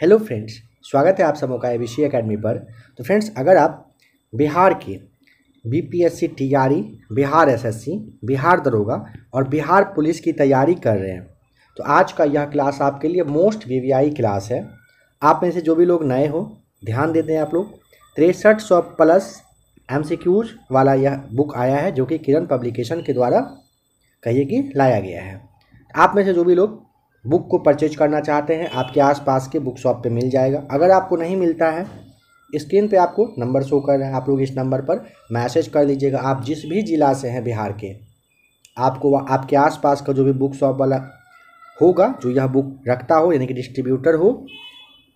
Hello friends, स्वागत है आप सबों का एबीसी एकेडमी पर। तो फ्रेंड्स, अगर आप बिहार के BPSC TRE Bihar SSC Bihar दरोगा और बिहार पुलिस की तैयारी कर रहे हैं तो आज का यह क्लास आपके लिए मोस्ट वीवीआई क्लास है। आप में से जो भी लोग नए हो, ध्यान देते हैं आप लोग। तिरसठ सौ प्लस एम वाला यह बुक आया है, जो कि किरण पब्लिकेशन के द्वारा कहिए कि लाया गया है। आप में से जो भी लोग बुक को परचेज करना चाहते हैं, आपके आसपास के बुक शॉप पे मिल जाएगा। अगर आपको नहीं मिलता है, स्क्रीन पे आपको नंबर शो कर रहे हैं। आप लोग इस नंबर पर मैसेज कर लीजिएगा आप जिस भी ज़िला से हैं बिहार के, आपको आपके आसपास का जो भी बुक शॉप वाला होगा, जो यह बुक रखता हो, यानी कि डिस्ट्रीब्यूटर हो,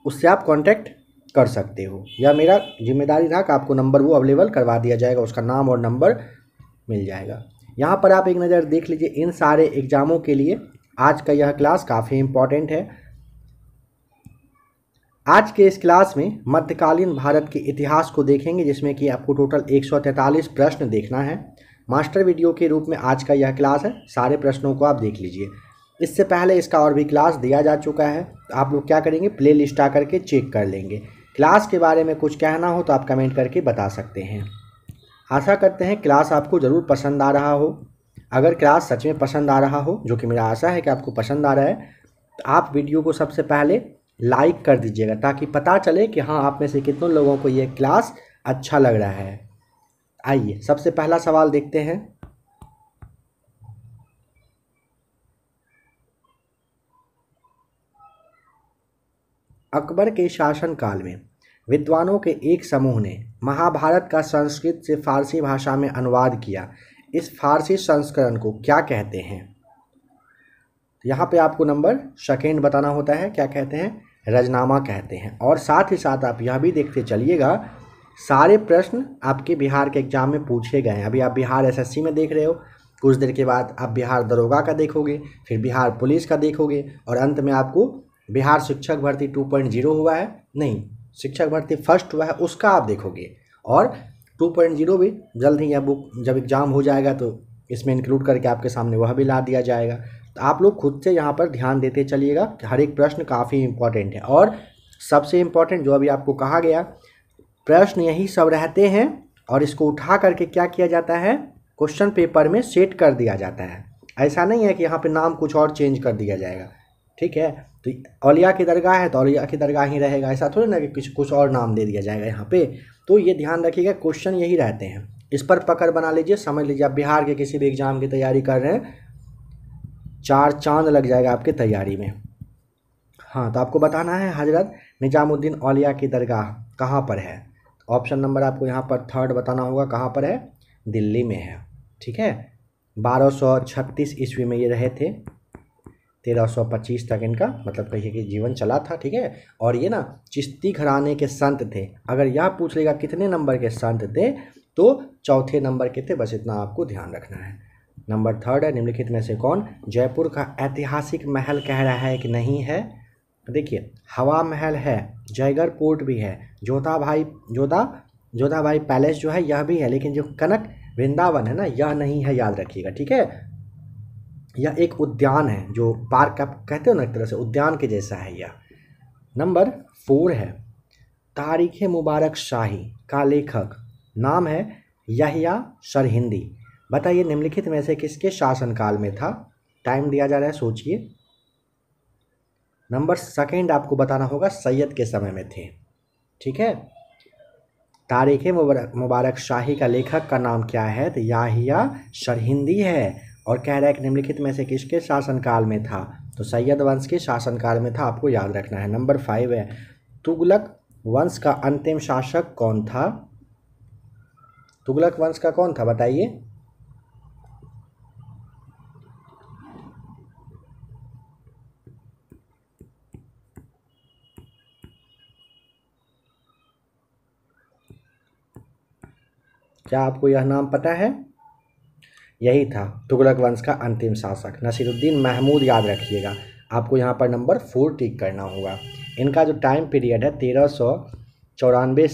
उससे आप कांटेक्ट कर सकते हो। या मेरा ज़िम्मेदारी था कि आपको नंबर वो अवेलेबल करवा दिया जाएगा, उसका नाम और नंबर मिल जाएगा। यहाँ पर आप एक नज़र देख लीजिए, इन सारे एग्ज़ामों के लिए आज का यह क्लास काफ़ी इंपॉर्टेंट है। आज के इस क्लास में मध्यकालीन भारत के इतिहास को देखेंगे, जिसमें कि आपको टोटल 143 प्रश्न देखना है। मास्टर वीडियो के रूप में आज का यह क्लास है, सारे प्रश्नों को आप देख लीजिए। इससे पहले इसका और भी क्लास दिया जा चुका है। तो आप लोग क्या करेंगे प्ले लिस्ट आकर के चेक कर लेंगे। क्लास के बारे में कुछ कहना हो तो आप कमेंट करके बता सकते हैं। आशा करते हैं क्लास आपको ज़रूर पसंद आ रहा हो। अगर क्लास सच में पसंद आ रहा हो, जो कि मेरा आशा है कि आपको पसंद आ रहा है तो आप वीडियो को सबसे पहले लाइक कर दीजिएगा, ताकि पता चले कि हाँ आप में से कितने लोगों को ये क्लास अच्छा लग रहा है। आइए, सबसे पहला सवाल देखते हैं। अकबर के शासनकाल में विद्वानों के एक समूह ने महाभारत का संस्कृत से फारसी भाषा में अनुवाद किया। इस फारसी संस्करण को क्या कहते हैं? यहाँ पे आपको नंबर सेकेंड बताना होता है, क्या कहते हैं? रजनामा कहते हैं। और साथ ही साथ आप यह भी देखते चलिएगा, सारे प्रश्न आपके बिहार के एग्ज़ाम में पूछे गए हैं। अभी आप बिहार एसएससी में देख रहे हो, कुछ देर के बाद आप बिहार दरोगा का देखोगे, फिर बिहार पुलिस का देखोगे, और अंत में आपको बिहार शिक्षक भर्ती टू पॉइंट ज़ीरो हुआ है। नहीं, शिक्षक भर्ती फ़र्स्ट हुआ है, उसका आप देखोगे। और टू पॉइंट ज़ीरो भी, जल्द ही यह बुक जब एग्ज़ाम हो जाएगा तो इसमें इंक्लूड करके आपके सामने वह भी ला दिया जाएगा। तो आप लोग खुद से यहाँ पर ध्यान देते चलिएगा कि हर एक प्रश्न काफ़ी इंपॉर्टेंट है। और सबसे इंपॉर्टेंट जो अभी आपको कहा गया, प्रश्न यही सब रहते हैं और इसको उठा करके क्या किया जाता है? क्वेश्चन पेपर में सेट कर दिया जाता है। ऐसा नहीं है कि यहाँ पे नाम कुछ और चेंज कर दिया जाएगा। ठीक है? तो अलिया की दरगाह है तो औलिया की दरगाह ही रहेगा। ऐसा थोड़ी ना कि कुछ कुछ और नाम दे दिया जाएगा यहाँ पे। तो ये ध्यान रखिएगा क्वेश्चन यही रहते हैं। इस पर पकड़ बना लीजिए, समझ लीजिए। आप बिहार के किसी भी एग्ज़ाम की तैयारी कर रहे हैं, चार चाँद लग जाएगा आपके तैयारी में। हाँ तो आपको बताना है, हज़रत निज़ामुद्दीन औलिया की दरगाह कहाँ पर है? ऑप्शन नंबर आपको यहाँ पर थर्ड बताना होगा, कहाँ पर है? दिल्ली में है। ठीक है? बारह सौ छत्तीस ईस्वी में ये रहे थे। तेरह सौ पच्चीस तक इनका मतलब कहिए कि जीवन चला था, ठीक है? और ये ना, चिश्ती घराने के संत थे। अगर यह पूछ लेगा कितने नंबर के संत थे तो चौथे नंबर के थे, बस इतना आपको ध्यान रखना है। नंबर थर्ड है, निम्नलिखित में से कौन? जयपुर का ऐतिहासिक महल कह रहा है कि नहीं है? देखिए, हवा महल है, जयगढ़ पोर्ट भी है जोधा भाई जोधा जोधा भाई पैलेस जो है, यह भी है, लेकिन जो कनक वृंदावन है ना, यह नहीं है, याद रखिएगा, ठीक है? यह एक उद्यान है, जो पार्क आप कहते हो ना एक तरह से, उद्यान के जैसा है यह। नंबर फोर है, तारीख मुबारक शाही, का लेखक। नाम है यहिया सरहिंदी बताइए, निम्नलिखित में से किसके शासनकाल में था? टाइम दिया जा रहा है, सोचिए। नंबर सेकेंड आपको बताना होगा, सैयद के समय में थे। ठीक है? तारीख मुबारक मुबारक शाही का लेखक का नाम क्या है? तो याहिया सरहिंदी है। और कह रहा है कि निम्नलिखित में से किसके शासनकाल में था? तो सैयद वंश के शासनकाल में था, आपको याद रखना है। नंबर फाइव है, तुगलक वंश का अंतिम शासक कौन था? तुगलक वंश का कौन था, बताइए। क्या आपको यह नाम पता है? यही था तुगलक वंश का अंतिम शासक। नसीरुद्दीन महमूद याद रखिएगा, आपको यहाँ पर नंबर फोर टिक करना होगा। इनका जो टाइम पीरियड है, तेरह सौ चौरानवे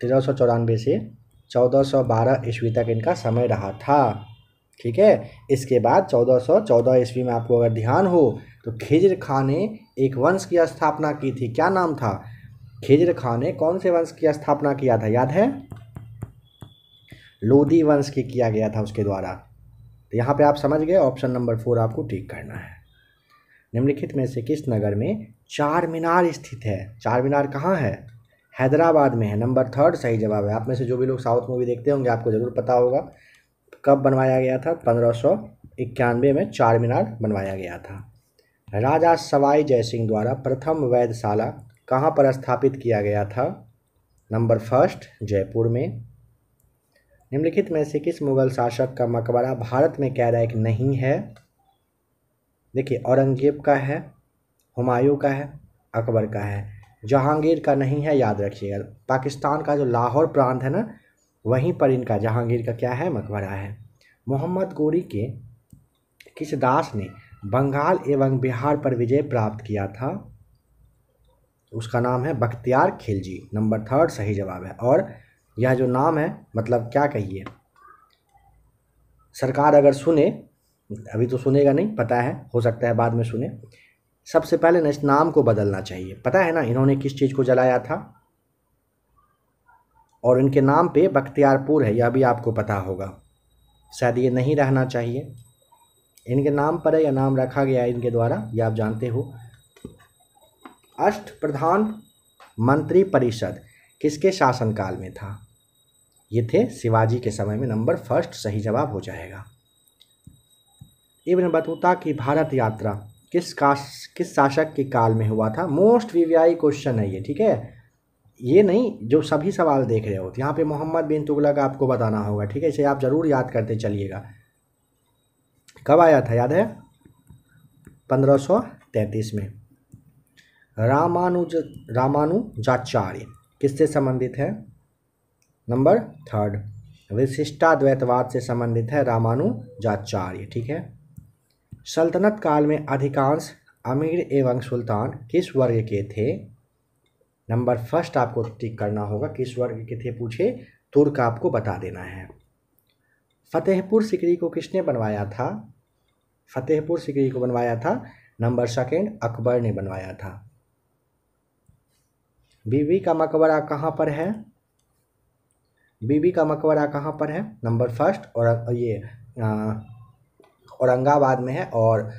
तेरह सौ चौरानवे से चौदह सौ बारह ईस्वी तक इनका समय रहा था। ठीक है? इसके बाद चौदह सौ चौदह ईस्वी में आपको अगर ध्यान हो तो खिजर खां ने एक वंश की स्थापना की थी। क्या नाम था? खिजर खान ने कौन से वंश की स्थापना किया था? याद है? लोधी वंश की किया गया था उसके द्वारा। तो यहाँ पे आप समझ गए ऑप्शन नंबर फोर आपको ठीक करना है। निम्नलिखित में से किस नगर में चार मीनार स्थित है? चार मीनार कहाँ है? हैदराबाद में है। नंबर थर्ड सही जवाब है। आप में से जो भी लोग साउथ मूवी देखते होंगे, आपको ज़रूर पता होगा। कब बनवाया गया था? पंद्रह सौ इक्यानवे में चार मीनार बनवाया गया था। राजा सवाई जयसिंह द्वारा प्रथम वैधशाला कहाँ पर स्थापित किया गया था? नंबर फ़र्स्ट जयपुर में। निम्नलिखित में से किस मुगल शासक का मकबरा भारत में कह रहा कैरैक नहीं है? देखिए, औरंगज़ेब का है, हुमायूं का है, अकबर का है। जहांगीर का नहीं है, याद रखिएगा। पाकिस्तान का जो लाहौर प्रांत है ना, वहीं पर इनका, जहांगीर का क्या है? मकबरा है। मोहम्मद गोरी के किस दास ने बंगाल एवं बिहार पर विजय प्राप्त किया था? उसका नाम है बख्तियार खिलजी। नंबर थर्ड, सही जवाब है। और यह जो नाम है मतलब क्या कहिए? सरकार अगर सुने, अभी तो सुनेगा नहीं, पता है, हो सकता है बाद में सुने। सबसे पहले ना इस नाम को बदलना चाहिए। पता है ना, इन्होंने किस चीज़ को जलाया था? और इनके नाम पे बख्तियारपुर है, यह भी आपको पता होगा। शायद ये नहीं रहना चाहिए। इनके नाम पर है या नाम रखा गया है इनके द्वारा, यह आप जानते हो। अष्ट प्रधान मंत्री परिषद किसके शासनकाल में था? ये थे शिवाजी के समय में नंबर फ़र्स्ट सही जवाब हो जाएगा। ये इब्न बतूता की भारत यात्रा किस काश, किस शासक के काल में हुआ था? मोस्ट वीवीआई क्वेश्चन है ये, ठीक है? ये नहीं, जो सभी सवाल देख रहे हो, यहाँ पे मोहम्मद बिन तुगलक आपको बताना होगा, ठीक है? इसे आप ज़रूर याद करते चलिएगा। कब आया था, याद है? पंद्रह सौ तैंतीस में। रामानुज, रामानुजाचार्य, किससे संबंधित है? Number third. विशिष्टाद्वैतवाद से संबंधित है रामानुजाचार्य, ठीक है? सल्तनत काल में अधिकांश अमीर एवं सुल्तान किस वर्ग के थे? नंबर फ़र्स्ट आपको टिक करना होगा, किस वर्ग के थे पूछे? तुर्क आपको बता देना है। फतेहपुर सिकरी को किसने बनवाया था? फतेहपुर सिकरी को बनवाया था। नंबर सेकेंड, अकबर ने बनवाया था। बीवी का मकबरा कहाँ पर है? बीबी का मकबरा कहाँ पर है? नंबर फ़र्स्ट और ये औरंगाबाद में है और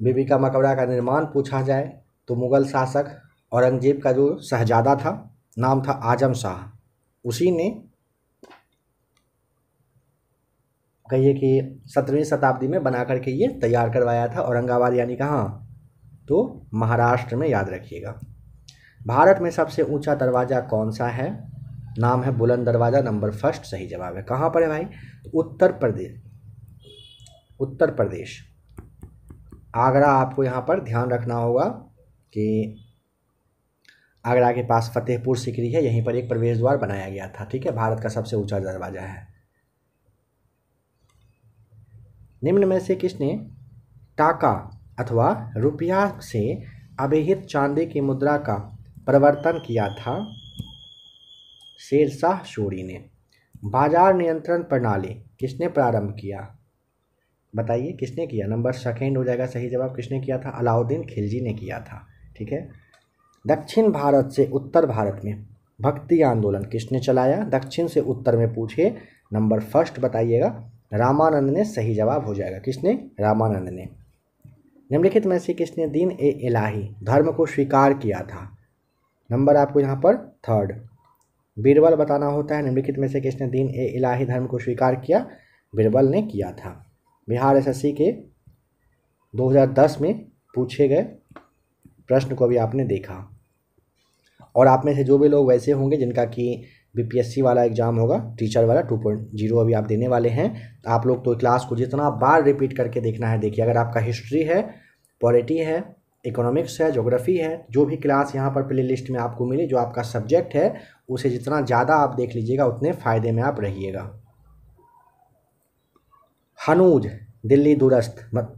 बीबी का मकबरा का निर्माण पूछा जाए तो मुग़ल शासक औरंगज़ेब का जो शहजादा था, नाम था आज़म शाह। उसी ने कहिए कि सत्रहवीं शताब्दी में बना करके ये तैयार करवाया था। औरंगाबाद यानी कहाँ? तो महाराष्ट्र में याद रखिएगा। भारत में सबसे ऊँचा दरवाज़ा कौन सा है? नाम है बुलंद दरवाज़ा, नंबर फ़र्स्ट, सही जवाब है। कहाँ पर है भाई? उत्तर प्रदेश उत्तर प्रदेश। आगरा आपको यहाँ पर ध्यान रखना होगा कि आगरा के पास फतेहपुर सिकरी है, यहीं पर एक प्रवेश द्वार बनाया गया था, ठीक है? भारत का सबसे ऊँचा दरवाज़ा है। निम्न में से किसने टाका अथवा रुपया से अभिहित चांदी की मुद्रा का परिवर्तन किया था? शेरशाह सूरी ने बाज़ार नियंत्रण प्रणाली किसने प्रारंभ किया? बताइए, किसने किया? नंबर सेकेंड हो जाएगा सही जवाब। किसने किया था? अलाउद्दीन खिलजी ने किया था, ठीक है? दक्षिण भारत से उत्तर भारत में भक्ति आंदोलन किसने चलाया? दक्षिण से उत्तर में पूछे नंबर फ़र्स्ट बताइएगा। रामानंद ने सही जवाब हो जाएगा। किसने? रामानंद ने। निम्नलिखित में से किसने दीन ए इलाही, धर्म को स्वीकार किया था? नंबर आपको यहाँ पर थर्ड। बीरबल बताना होता है, निम्नलिखित में से किसने दीन ए इलाही धर्म को स्वीकार किया? बीरबल ने किया था। बिहार एसएससी के 2010 में पूछे गए प्रश्न को भी आपने देखा। और आप में से जो भी लोग वैसे होंगे जिनका कि बीपीएससी वाला एग्ज़ाम होगा, टीचर वाला टू पॉइंट ज़ीरो अभी आप देने वाले हैं। तो आप लोग तो क्लास को जितना बार रिपीट करके देखना है, देखिए, अगर आपका हिस्ट्री है, पॉलिटी है इकोनॉमिक्स है जोग्राफ़ी है, जो भी क्लास यहाँ पर प्ले लिस्ट में आपको मिले, जो आपका सब्जेक्ट है, उसे जितना ज़्यादा आप देख लीजिएगा, उतने फ़ायदे में आप रहिएगा। हनूज, दिल्ली दूरस्थ, मत,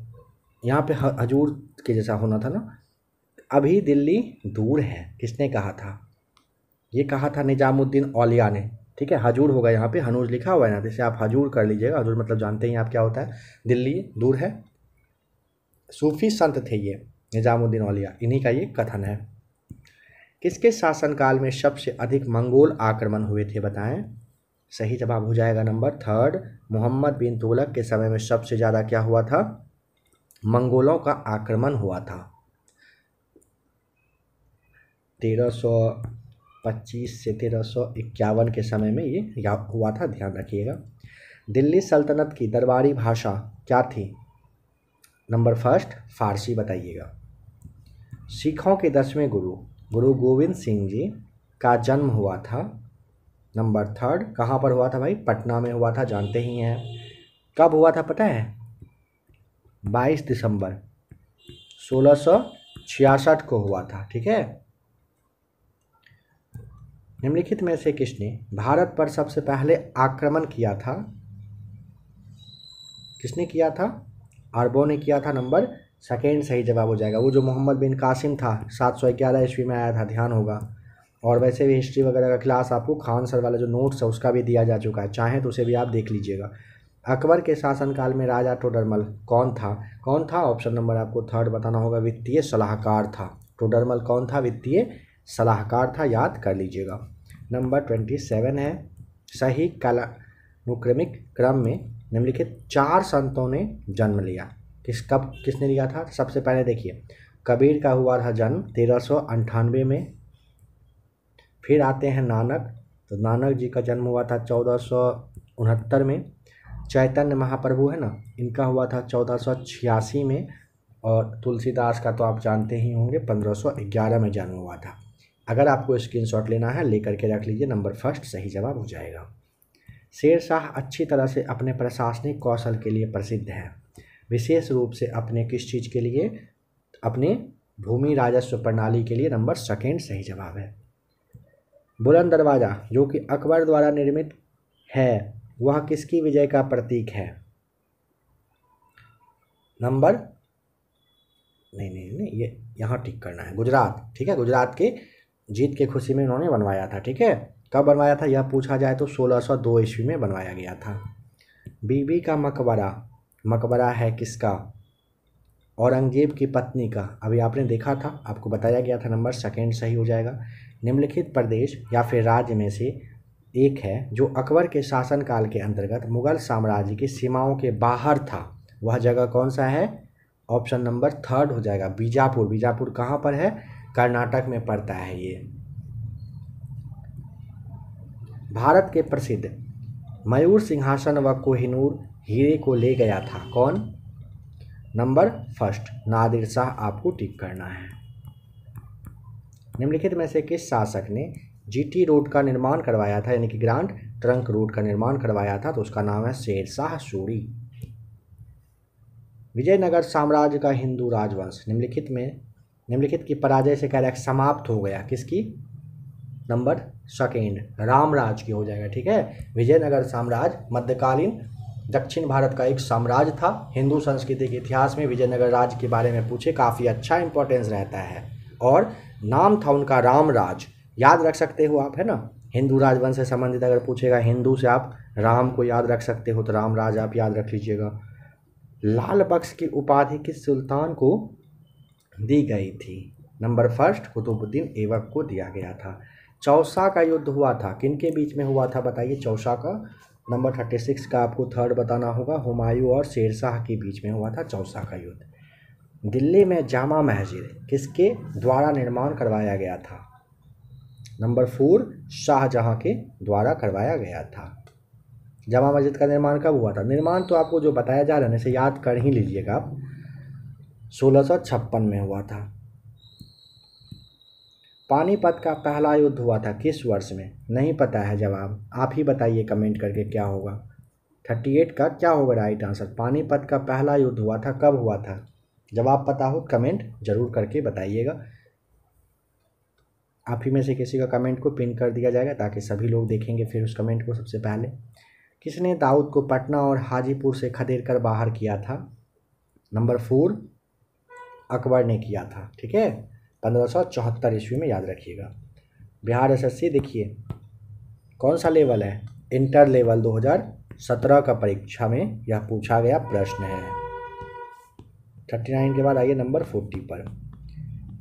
यहाँ पे हजूर के जैसा होना था ना? अभी दिल्ली दूर है, किसने कहा था? ये कहा था निज़ामुद्दीन औलिया ने, ठीक है? हजूर होगा यहाँ पे, हनूज लिखा हुआ है ना, जैसे आप हजूर कर लीजिएगा, हजूर मतलब जानते हैं आप क्या होता है, दिल्ली दूर है। सूफी संत थे ये निज़ामुद्दीन औलिया, इन्हीं का ये कथन है। किसके शासनकाल में सबसे अधिक मंगोल आक्रमण हुए थे बताएँ? सही जवाब हो जाएगा नंबर थर्ड, मोहम्मद बिन तुगलक के समय में सबसे ज़्यादा क्या हुआ था? मंगोलों का आक्रमण हुआ था। तेरह सौ पच्चीस से तेरह सौ इक्यावन के समय में ये, हुआ था, ध्यान रखिएगा। दिल्ली सल्तनत की दरबारी भाषा क्या थी? नंबर फ़र्स्ट, फारसी बताइएगा। सिखों के दसवें गुरु गुरु गोविंद सिंह जी का जन्म हुआ था। नंबर थर्ड, कहाँ पर हुआ था भाई? पटना में हुआ था, जानते ही हैं। कब हुआ था पता है? बाईस दिसंबर, सोलह को हुआ था, ठीक है? निम्नलिखित में से किसने भारत पर सबसे पहले आक्रमण किया था? किसने किया था? अरबों ने किया था नंबर। सेकेंड सही जवाब हो जाएगा। वो जो मोहम्मद बिन कासिम था, सात सौ ग्यारह ईस्वी में आया था, ध्यान होगा। और वैसे भी हिस्ट्री वगैरह का क्लास आपको खान सर वाला जो नोट्स है, उसका भी दिया जा चुका है। चाहें तो उसे भी आप देख लीजिएगा। अकबर के शासनकाल में राजा टोडरमल कौन था? कौन था? ऑप्शन नंबर आपको थर्ड बताना होगा। वित्तीय सलाहकार था। टोडरमल कौन था? वित्तीय सलाहकार था। याद कर लीजिएगा। नंबर ट्वेंटी सेवन है। सही कालानुक्रमिक क्रम में निम्नलिखित चार संतों ने जन्म लिया। किस कब, किसने लिया था? सबसे पहले देखिए। कबीर का हुआ था जन्म तेरह में। फिर आते हैं नानक। तो नानक जी का जन्म हुआ था चौदह में। चैतन्य महाप्रभु है ना? इनका हुआ था चौदह में। और तुलसीदास का तो आप जानते ही होंगे, पंद्रह सौ ग्यारह में जन्म हुआ था। अगर आपको स्क्रीनशॉट लेना है, लेकर के रख लीजिए, नंबर फ़र्स्ट सही जवाब हो जाएगा। शेर शाह अच्छी तरह से अपने प्रशासनिक कौशल के लिए प्रसिद्ध है। विशेष रूप से अपने किस चीज़ के लिए? अपने भूमि राजस्व प्रणाली के लिए नंबर सेकेंड सही जवाब है। बुलंद दरवाज़ा, जो कि अकबर द्वारा निर्मित है, वह किसकी विजय का प्रतीक है? नंबर? नहीं नहीं नहीं, ये यहाँ ठीक करना है। गुजरात, ठीक है? गुजरात के, जीत के खुशी में उन्होंने बनवाया था, ठीक है? कब बनवाया था, यह पूछा जाए तो 1602 ईस्वी में बनवाया गया था। बीबी का मकबरा मकबरा है किसका? औरंगज़ेब की पत्नी का। अभी आपने देखा था, आपको बताया गया था नंबर, सेकेंड सही हो जाएगा। निम्नलिखित प्रदेश या फिर राज्य में से एक है, जो अकबर के शासनकाल के अंतर्गत मुगल साम्राज्य की सीमाओं के बाहर था। वह जगह कौन सा है? ऑप्शन नंबर थर्ड हो जाएगा, बीजापुर। बीजापुर कहाँ पर है? कर्नाटक में पड़ता है ये। भारत के प्रसिद्ध मयूर सिंहासन व कोहिनूर हीरे को ले गया था। कौन? Number first, Nadir Shah. आपको टिक करना है। निम्नलिखित में से किस शासक ने जीटी रोड का निर्माण करवाया था? यानी कि ग्रांड ट्रंक रोड का निर्माण करवाया था तो उसका नाम है शेर शाह सूरी। विजयनगर साम्राज्य का हिंदू राजवंश। निम्नलिखित में, निम्नलिखित की पराजय से कह रहा समाप्त हो गया। किसकी? Number second. रामराज की हो जाएगा, ठीक है? विजयनगर साम्राज्य, मध्यकालीन, दक्षिण भारत का एक साम्राज्य था। हिंदू संस्कृति के इतिहास में विजयनगर राज्य के बारे में पूछे, काफ़ी अच्छा इंपॉर्टेंस रहता है। और नाम था उनका रामराज। याद रख सकते हो आप, है ना? हिंदू राजवंश से संबंधित अगर पूछेगा हिंदू से आप, राम को याद रख सकते हो तो रामराज आप याद रख लीजिएगा। लाल बख्श की उपाधि किस सुल्तान को दी गई थी? नंबर फ़र्स्ट कुतुबुद्दीन ऐबक को दिया गया था। चौसा का युद्ध हुआ था। किन के बीच में हुआ था बताइए? चौसा का नंबर थर्टी सिक्स का आपको थर्ड बताना होगा। हुमायूं और शेरशाह के बीच में हुआ था चौसा का युद्ध। दिल्ली में जामा मस्जिद किसके द्वारा निर्माण करवाया गया था? नंबर फोर शाहजहाँ के द्वारा करवाया गया था। जामा मस्जिद का निर्माण कब हुआ था? निर्माण तो आपको जो बताया जा रहा है इसे याद कर ही लीजिएगा आप। सोलह में हुआ था। पानीपत का पहला युद्ध हुआ था किस वर्ष में? नहीं पता है जवाब। आप ही बताइए कमेंट करके क्या होगा। थर्टी एट का क्या होगा राइट आंसर? पानीपत का पहला युद्ध हुआ था, कब हुआ था? जवाब पता हो कमेंट ज़रूर करके बताइएगा। आप ही में से किसी का कमेंट को पिन कर दिया जाएगा ताकि सभी लोग देखेंगे फिर उस कमेंट को सबसे पहले। किसने दाऊद को पटना और हाजीपुर से खदेड़ कर बाहर किया था? नंबर फोर अकबर ने किया था, ठीक है? पंद्रह ईस्वी में याद रखिएगा। बिहार एसएससी देखिए, कौन सा लेवल है? इंटर लेवल 2017 का परीक्षा में यह पूछा गया प्रश्न है। थर्टी नाइन के बाद आइए नंबर फोर्टी पर।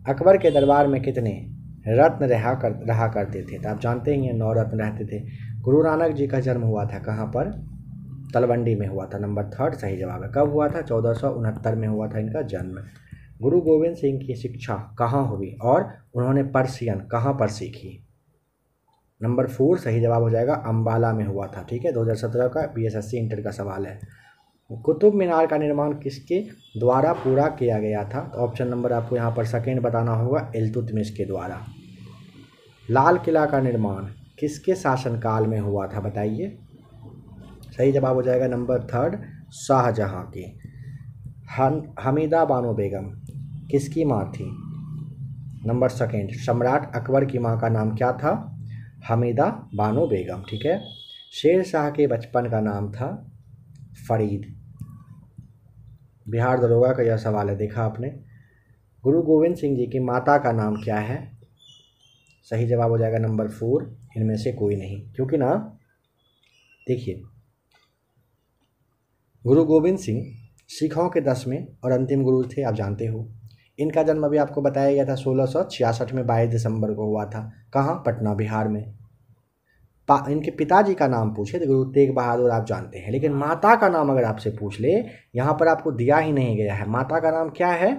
अकबर के दरबार में कितने रत्न रहा कर, रहा करते थे? तो आप जानते ही हैं, नौ रत्न रहते थे। गुरु नानक जी का जन्म हुआ था कहाँ पर? तलवंडी में हुआ था। नंबर थर्ड सही जवाब है। कब हुआ था? चौदह में हुआ था इनका जन्म। गुरु गोविंद सिंह की शिक्षा कहाँ हुई और उन्होंने पर्सियन कहाँ पर सीखी? नंबर फोर सही जवाब हो जाएगा अम्बाला में हुआ था, ठीक है? 2017 का बीएसएससी इंटर का सवाल है। कुतुब मीनार का निर्माण किसके द्वारा पूरा किया गया था? तो ऑप्शन नंबर आपको यहाँ पर सेकेंड बताना होगा, इल्तुतमिश के द्वारा। लाल किला का निर्माण किसके शासनकाल में हुआ था, बताइए? सही जवाब हो जाएगा नंबर थर्ड शाहजहाँ की। हमीदा बानो बेगम। किसकी माँ थी? नंबर सेकेंड, सम्राट अकबर की माँ का नाम क्या था? हमीदा बानो बेगम, ठीक है? शेर शाह के बचपन का नाम था फरीद। बिहार दरोगा का यह सवाल है, देखा आपने? गुरु गोविंद सिंह जी की माता का नाम क्या है? सही जवाब हो जाएगा नंबर फोर, इनमें से कोई नहीं, क्योंकि ना, देखिए। गुरु गोविंद सिंह, सिखों के दसवें और अंतिम गुरु थे, आप जानते हो। इनका जन्म अभी आपको बताया गया था सोलह में बाईस दिसंबर को हुआ था। कहाँ? पटना बिहार में। पा, इनके पिताजी का नाम पूछे तो गुरु तेग बहादुर आप जानते हैं लेकिन माता का नाम अगर आपसे पूछ ले यहाँ पर आपको दिया ही नहीं गया है। माता का नाम क्या है?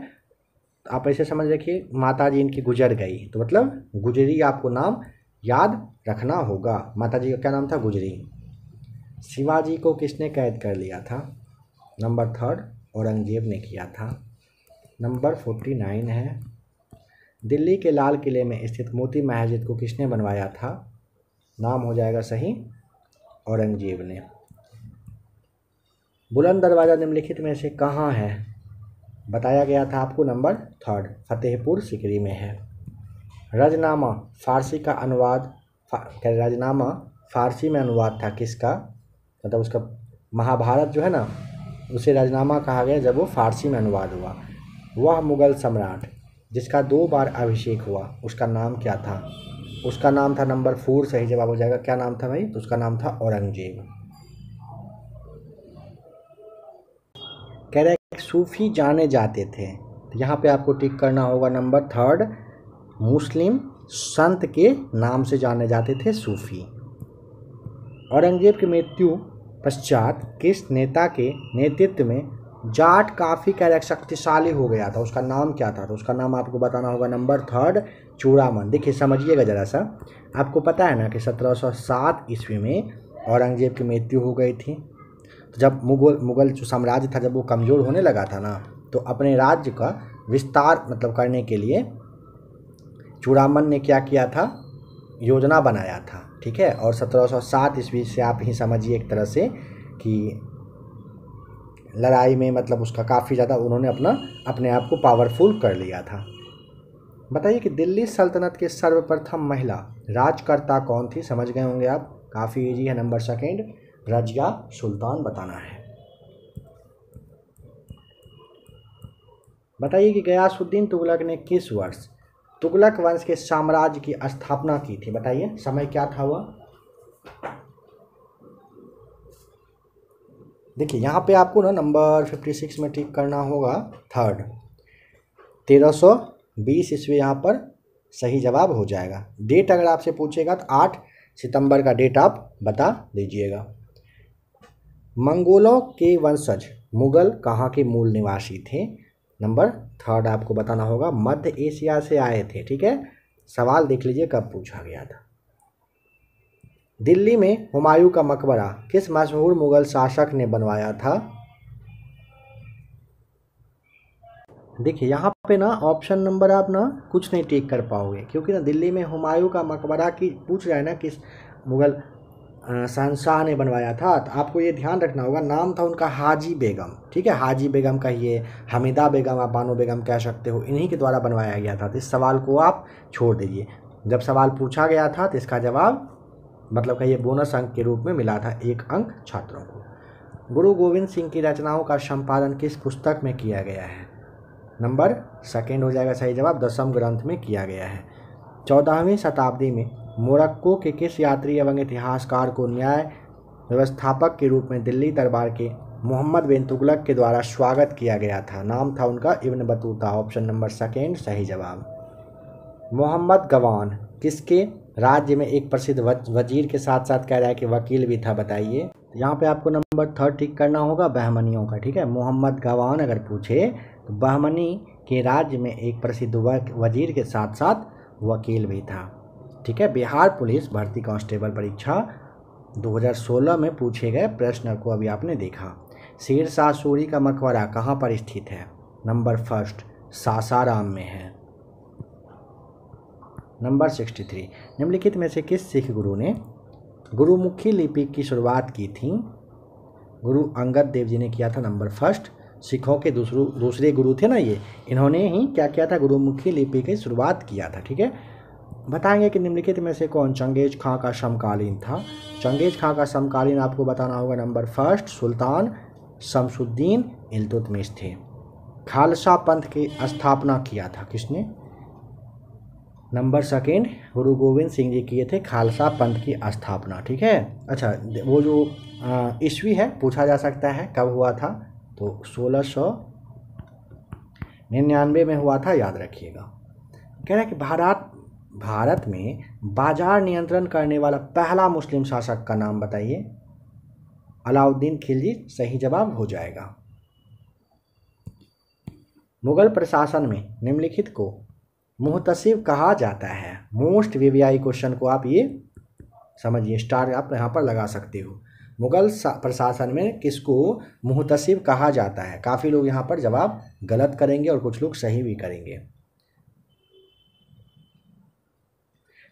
आप ऐसे समझ रखिए माता जी इनकी गुजर गई तो मतलब गुजरी आपको नाम याद रखना होगा। माता जी का क्या नाम था? गुजरी। शिवाजी को किसने कैद कर लिया था? नंबर थर्ड औरंगज़ेब ने किया था। नंबर फोर्टी नाइन है। दिल्ली के लाल किले में स्थित मोती मस्जिद को किसने बनवाया था? नाम हो जाएगा सही औरंगज़ेब ने। बुलंद दरवाज़ा निम्नलिखित में से कहाँ है? बताया गया था आपको नंबर थर्ड फतेहपुर सिकरी में है। रजनामा फारसी का अनुवाद फा, रजनामा फारसी में अनुवाद था किसका? मतलब उसका महाभारत जो है ना उसे रजनामा कहा गया जब वो फारसी में अनुवाद हुआ। वह मुग़ल सम्राट, जिसका दो बार अभिषेक हुआ, उसका नाम क्या था? उसका नाम था नंबर फोर, सही जवाब हो जाएगा। क्या नाम था भाई? तो उसका नाम था औरंगज़ेब। कह रहे सूफी जाने जाते थे। तो यहाँ पे आपको टिक करना होगा नंबर थर्ड, मुस्लिम संत के नाम से जाने जाते थे सूफी। औरंगज़ेब की मृत्यु पश्चात किस नेता के नेतृत्व में जाट काफ़ी क्या शक्तिशाली हो गया था। उसका नाम क्या था? तो उसका नाम आपको बताना होगा नंबर थर्ड चूड़ामन देखिए, समझिएगा ज़रा सा। आपको पता है ना कि 1707 ईस्वी में औरंगज़ेब की मृत्यु हो गई थी। तो जब मुगल मुगल जो साम्राज्य था, जब वो कमज़ोर होने लगा था ना तो अपने राज्य का विस्तार मतलब करने के लिए चूड़ामन ने क्या किया था? योजना बनाया था। ठीक है? और 1707 ईस्वी से आप ही समझिए एक तरह से कि लड़ाई में मतलब उसका काफ़ी ज़्यादा उन्होंने अपना, अपने आप को पावरफुल कर लिया था। बताइए कि दिल्ली सल्तनत के सर्वप्रथम महिला राजकर्ता कौन थी? समझ गए होंगे आप। काफ़ी ईजी है नंबर सेकेंड रजिया सुल्तान बताना है। बताइए कि गयासुद्दीन तुगलक ने किस वर्ष तुगलक वंश के साम्राज्य की स्थापना की थी? बताइए, समय क्या था वह? देखिए, यहाँ पे आपको ना नंबर फिफ्टी सिक्स में टिक करना होगा थर्ड तेरह सौ बीस ईस्वी यहाँ पर सही जवाब हो जाएगा। डेट अगर आपसे पूछेगा तो आठ सितंबर का डेट आप बता दीजिएगा। मंगोलों के वंशज, मुगल कहाँ के मूल निवासी थे? नंबर थर्ड आपको बताना होगा, मध्य एशिया से आए थे, ठीक है? सवाल देख लीजिए, कब पूछा गया था? दिल्ली में हुमायूं का मकबरा किस मशहूर मुगल शासक ने बनवाया था? देखिए, यहाँ पे ना ऑप्शन नंबर आप ना कुछ नहीं टिक कर पाओगे, क्योंकि ना दिल्ली में हुमायूं का मकबरा की पूछ रहा है ना किस मुगल शहनशाह ने बनवाया था। तो आपको ये ध्यान रखना होगा, नाम था उनका हाजी बेगम, ठीक है? हाजी बेगम कहिए हमीदा बेगम, आप बानो बेगम कह सकते हो, इन्हीं के द्वारा बनवाया गया था। तो इस सवाल को आप छोड़ दीजिए। जब सवाल पूछा गया था तो इसका जवाब मतलब कहिए बोनस अंक के रूप में मिला था एक अंक छात्रों को। गुरु गोविंद सिंह की रचनाओं का संपादन किस पुस्तक में किया गया है? नंबर सेकेंड हो जाएगा सही जवाब, दसम ग्रंथ में किया गया है। चौदहवीं शताब्दी में मोरक्को के किस यात्री एवं इतिहासकार को न्याय व्यवस्थापक के रूप में दिल्ली दरबार के मोहम्मद बिन तुगलक के द्वारा स्वागत किया गया था? नाम था उनका Ibn Battuta option number second सही जवाब। मोहम्मद गवान किसके राज्य में एक प्रसिद्ध वज़ीर के साथ साथ कह रहा है कि वकील भी था, बताइए। यहाँ पे आपको नंबर थर्ड ठीक करना होगा, बहमनियों का, ठीक है? मोहम्मद गवान अगर पूछे तो बहमनी के राज्य में एक प्रसिद्ध वज़ीर के साथ साथ वकील भी था, ठीक है? बिहार पुलिस भर्ती कांस्टेबल परीक्षा 2016 में पूछे गए प्रश्न को अभी आपने देखा। शेर शाह सूरी का मकबरा कहाँ पर स्थित है? नंबर फ़र्स्ट, सासाराम में है। Number sixty three. निम्नलिखित में से किस सिख गुरु ने गुरुमुखी लिपि की शुरुआत की थी? गुरु अंगद देव जी ने किया था नंबर फ़र्स्ट। सिखों के दूसरे दूसरे गुरु थे ना ये। इन्होंने ही क्या किया था? गुरुमुखी लिपि की शुरुआत किया था, ठीक है? बताएँगे कि निम्नलिखित में से कौन चंगेज खां का समकालीन था? चंगेज खां का समकालीन आपको बताना होगा नंबर फ़र्स्ट। सुल्तान शमसुद्दीन इल्तुतमिश थे। खालसा पंथ की स्थापना किया था किसने? नंबर सेकेंड, गुरु गोविंद सिंह जी किए थे खालसा पंथ की स्थापना, ठीक है? अच्छा वो जो ईस्वी है, पूछा जा सकता है, कब हुआ था? तो सोलह सौ निन्यानवे में हुआ था, याद रखिएगा। कह रहे हैं कि भारत भारत में बाज़ार नियंत्रण करने वाला पहला मुस्लिम शासक का नाम बताइए। अलाउद्दीन खिलजी, सही जवाब हो जाएगा। मुगल प्रशासन में निम्नलिखित को मुहतसिब कहा जाता है। मोस्ट वीवीआई क्वेश्चन को आप ये समझिए, स्टार आप यहाँ पर लगा सकते हो। मुगल प्रशासन में किसको मुहतसिब कहा जाता है? काफ़ी लोग यहाँ पर जवाब गलत करेंगे और कुछ लोग सही भी करेंगे।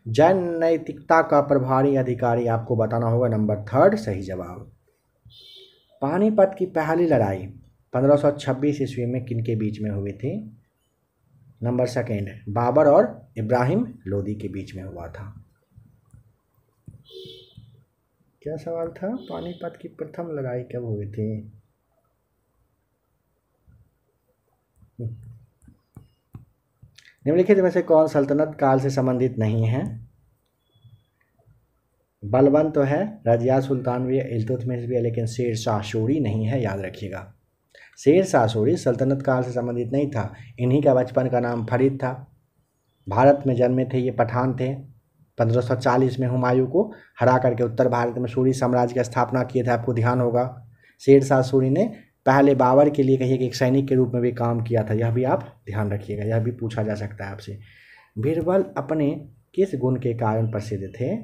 जैन नैतिकता का प्रभारी अधिकारी, आपको बताना होगा नंबर थर्ड, सही जवाब। पानीपत की पहली लड़ाई 1526 ईस्वी में किन के बीच में हुई थी? नंबर सेकेंड बाबर और इब्राहिम लोदी के बीच में हुआ था। क्या सवाल था? पानीपत की प्रथम लड़ाई कब हुई थी? निम्नलिखित में से कौन सल्तनत काल से संबंधित नहीं है? बलबन तो है, रजिया सुल्तान भी है, इल्तुतमिश भी है, लेकिन शेर शाह शूरी नहीं है, याद रखिएगा। शेर शाह शूरी सल्तनत काल से संबंधित नहीं था। इन्हीं का बचपन का नाम फरीद था। भारत में जन्मे थे ये पठान थे। 1540 में हुमायूं को हरा करके उत्तर भारत में सूरी साम्राज्य की स्थापना किए थे, आपको ध्यान होगा। शेर शाह सूरी ने पहले बाबर के लिए कहिए कि एक सैनिक के रूप में भी काम किया था। यह भी आप ध्यान रखिएगा, यह भी पूछा जा सकता है आपसे। बीरबल अपने किस गुण के कारण प्रसिद्ध थे?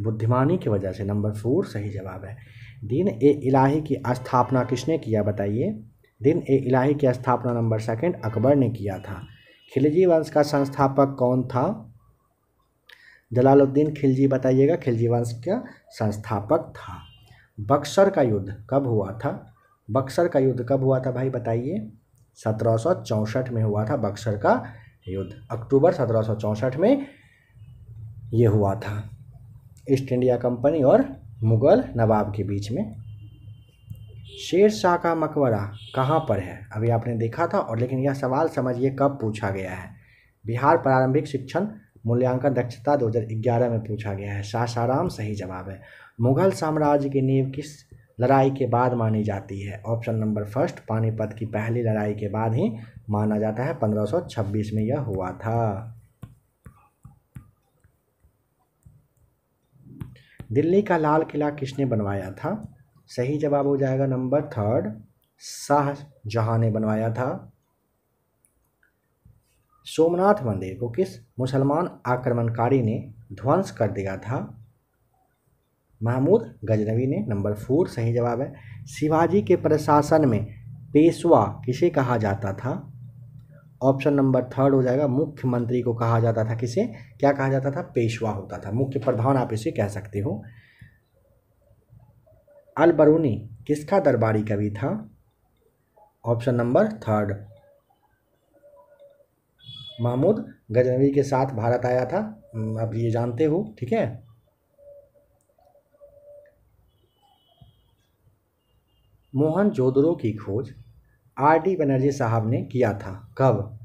बुद्धिमानी की वजह से नंबर फोर सही जवाब है। दिन ए इलाही की स्थापना किसने किया बताइए? दिन ए इलाही की स्थापना नंबर सेकंड अकबर ने किया था। खिलजी वंश का संस्थापक कौन था? जलालुद्दीन खिलजी बताइएगा, खिलजी वंश का संस्थापक था। बक्सर का युद्ध कब हुआ था? बक्सर का युद्ध कब हुआ था भाई बताइए? सत्रह सौ चौंसठ में हुआ था बक्सर का युद्ध। अक्टूबर सत्रह में ये हुआ था। ईस्ट इंडिया कंपनी और मुग़ल नवाब के बीच में। शेर शाह का मकबरा कहाँ पर है? अभी आपने देखा था और लेकिन यह सवाल समझिए कब पूछा गया है। बिहार प्रारंभिक शिक्षण मूल्यांकन दक्षता 2011 में पूछा गया है। सासाराम सही जवाब है। मुग़ल साम्राज्य की नींव किस लड़ाई के बाद मानी जाती है? ऑप्शन नंबर फ़र्स्ट, पानीपत की पहली लड़ाई के बाद ही माना जाता है। 1526 में यह हुआ था। दिल्ली का लाल किला किसने बनवाया था? सही जवाब हो जाएगा नंबर थर्ड। शाहजहां ने बनवाया था। सोमनाथ मंदिर को किस मुसलमान आक्रमणकारी ने ध्वंस कर दिया था? महमूद गजनवी ने नंबर फोर, सही जवाब है। शिवाजी के प्रशासन में पेशवा किसे कहा जाता था? ऑप्शन नंबर थर्ड हो जाएगा, मुख्यमंत्री को कहा जाता था किसे? क्या कहा जाता था? पेशवा होता था। मुख्य प्रधान आप इसे कह सकते हो। अल बरूनी किसका दरबारी कवि था? Option number third. Mahmud Ghaznavi के साथ भारत आया था। अब ये जानते हो, ठीक है? मोहन जोदड़ो की खोज। आर डी बनर्जी साहब ने किया था। कब?